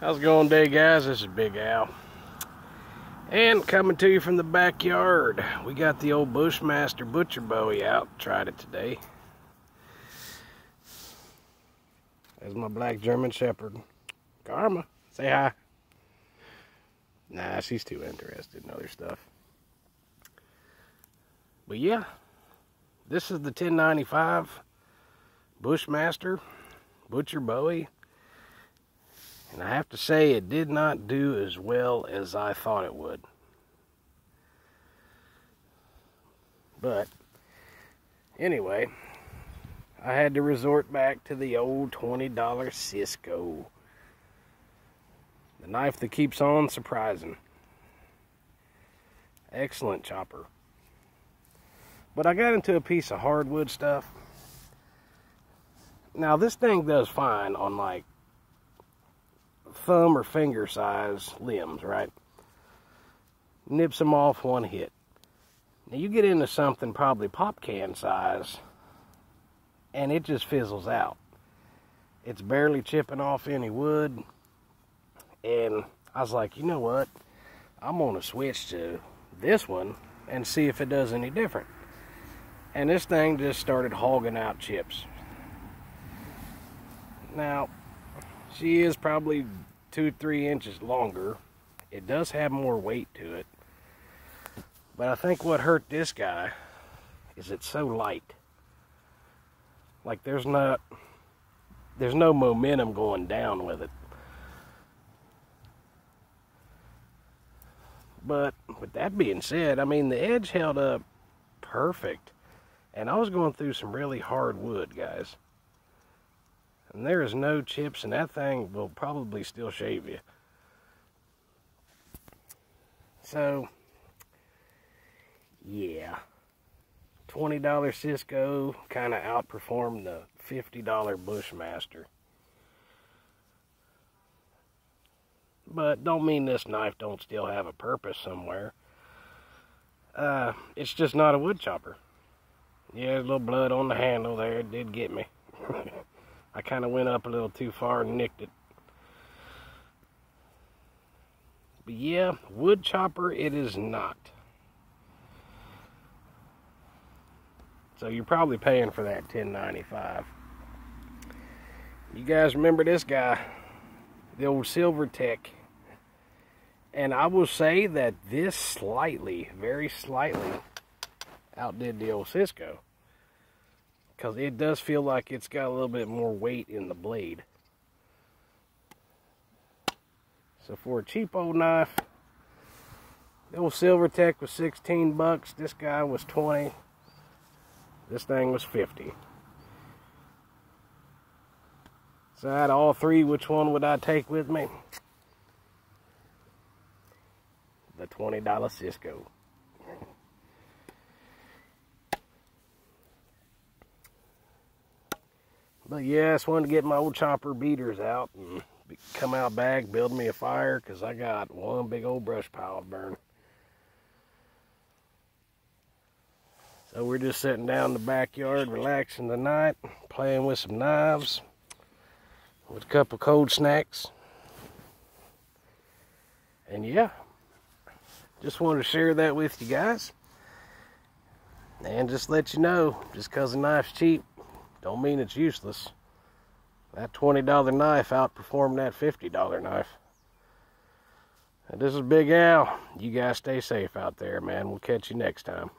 How's it going today, guys? This is Big Al. And coming to you from the backyard, we got the old Bushmaster Butcher Bowie out. Tried it today. There's my black German Shepherd. Karma, say hi. Nah, she's too interested in other stuff. But yeah, this is the 1095 Bushmaster Butcher Bowie. And I have to say, it did not do as well as I thought it would. But, anyway, I had to resort back to the old $20 SZCO. The knife that keeps on surprising. Excellent chopper. But I got into a piece of hardwood stuff. Now, this thing does fine on like thumb or finger size limbs, right? Nips them off one hit. Now you get into something probably pop can size and it just fizzles out. It's barely chipping off any wood. And I was like, you know what? I'm to switch to this one and see if it does any different. And this thing just started hogging out chips. Now, she is probably two, three inches longer. It does have more weight to it. But I think what hurt this guy is it's so light. Like there's not, there's no momentum going down with it. But with that being said, I mean, the edge held up perfect. And I was going through some really hard wood, guys. And there is no chips, and that thing will probably still shave you. So, yeah. $20 SZCO kind of outperformed the $50 Bushmaster. But don't mean this knife don't still have a purpose somewhere. Uh, it's just not a wood chopper. Yeah, a little blood on the handle there. It did get me. I kind of went up a little too far and nicked it. But yeah, wood chopper it is not. So you're probably paying for that 1095. You guys remember this guy, the old Silver Tech. And I will say that this slightly, very slightly, outdid the old SZCO because it does feel like it's got a little bit more weight in the blade. So for a cheap old knife, the old Silvertech was 16 bucks. This guy was 20. This thing was 50. So out of all three, which one would I take with me? The $20 SZCO. But just wanted to get my old chopper beaters out and come out back, build me a fire, because I got one big old brush pile to burn. So we're just sitting down in the backyard, relaxing tonight, playing with some knives, with a couple cold snacks. And yeah, just wanted to share that with you guys. And just let you know, just because the knife's cheap, don't mean it's useless. That $20 knife outperformed that $50 knife. And this is Big Al. You guys stay safe out there, man. We'll catch you next time.